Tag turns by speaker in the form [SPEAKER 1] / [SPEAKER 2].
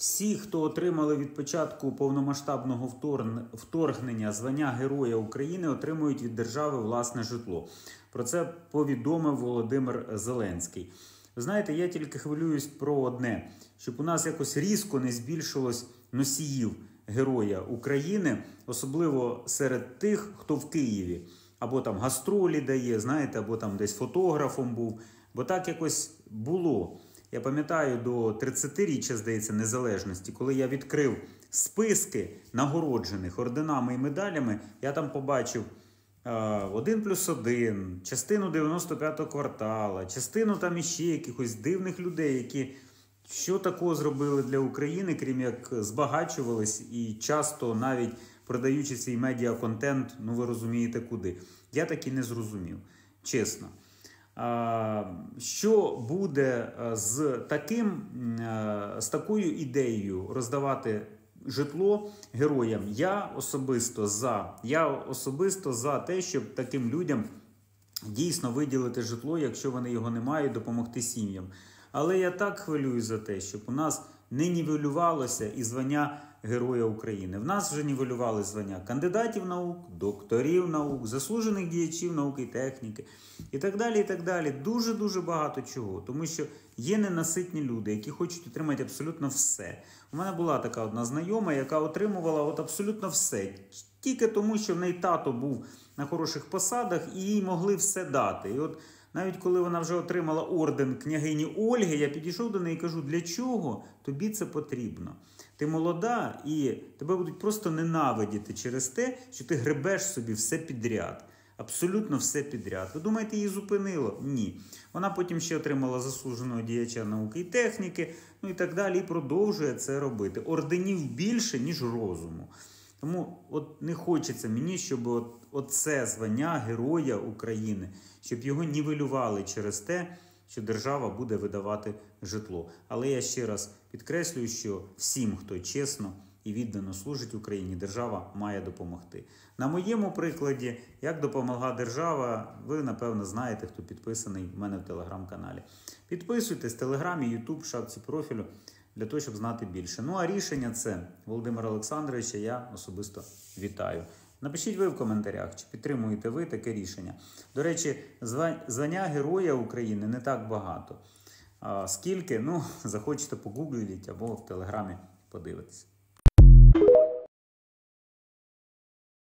[SPEAKER 1] Всі, хто отримали від початку повномасштабного вторгнення звання Героя України, отримують від держави власне житло. Про це повідомив Володимир Зеленський. Знаєте, я тільки хвилююсь про одне: щоб у нас якось різко не збільшилось носіїв Героя України, особливо серед тих, хто в Києві, або там гастролі дає, знаєте, або там десь фотографом був. Бо так якось було. Я пам'ятаю до 30-річчя, здається, незалежності, коли я відкрив списки нагороджених орденами і медалями, я там побачив е, 1 плюс 1, частину 95-го квартала, частину там іще якихось дивних людей, які що такого зробили для України, крім як збагачувались і часто навіть продаючи свій медіаконтент, ну ви розумієте куди. Я так і не зрозумів, чесно. Що буде е, з таким е, з такою ідеєю роздавати житло героям? Я особисто за. Я особисто за те, щоб таким людям дійсно виділити житло, якщо вони його не мають, допомогти сім'ям. Але я так хвилюю за те, щоб у нас не нівелювалося і звання Героя України. В нас вже нівелювали звання кандидатів наук, докторів наук, заслужених діячів науки і техніки і так далі. і так далі. Дуже дуже багато чого. Тому що є ненаситні люди, які хочуть отримати абсолютно все. У мене була така одна знайома, яка отримувала от абсолютно все. Тільки тому, що в неї тато був на хороших посадах і їй могли все дати. І от навіть коли вона вже отримала орден княгині Ольги, я підійшов до неї і кажу, для чого тобі це потрібно? Ти молода і тебе будуть просто ненавидіти через те, що ти гребеш собі все підряд. Абсолютно все підряд. Ви думаєте, її зупинило? Ні. Вона потім ще отримала заслуженого діяча науки і техніки, ну і так далі, і продовжує це робити. Орденів більше, ніж розуму. Тому от не хочеться мені, щоб от, оце звання Героя України, щоб його нівелювали через те, що держава буде видавати житло. Але я ще раз підкреслюю, що всім, хто чесно і віддано служить Україні, держава має допомогти. На моєму прикладі, як допомогла держава, ви напевно знаєте, хто підписаний в мене в телеграм-каналі. Підписуйтесь телеграмі, Ютуб, шапці профілю для того, щоб знати більше. Ну а рішення це Володимира Олександровича. Я особисто вітаю. Напишіть ви в коментарях, чи підтримуєте ви таке рішення. До речі, звання Героя України не так багато. Скільки? Ну, захочете погугліть або в телеграмі подивитися.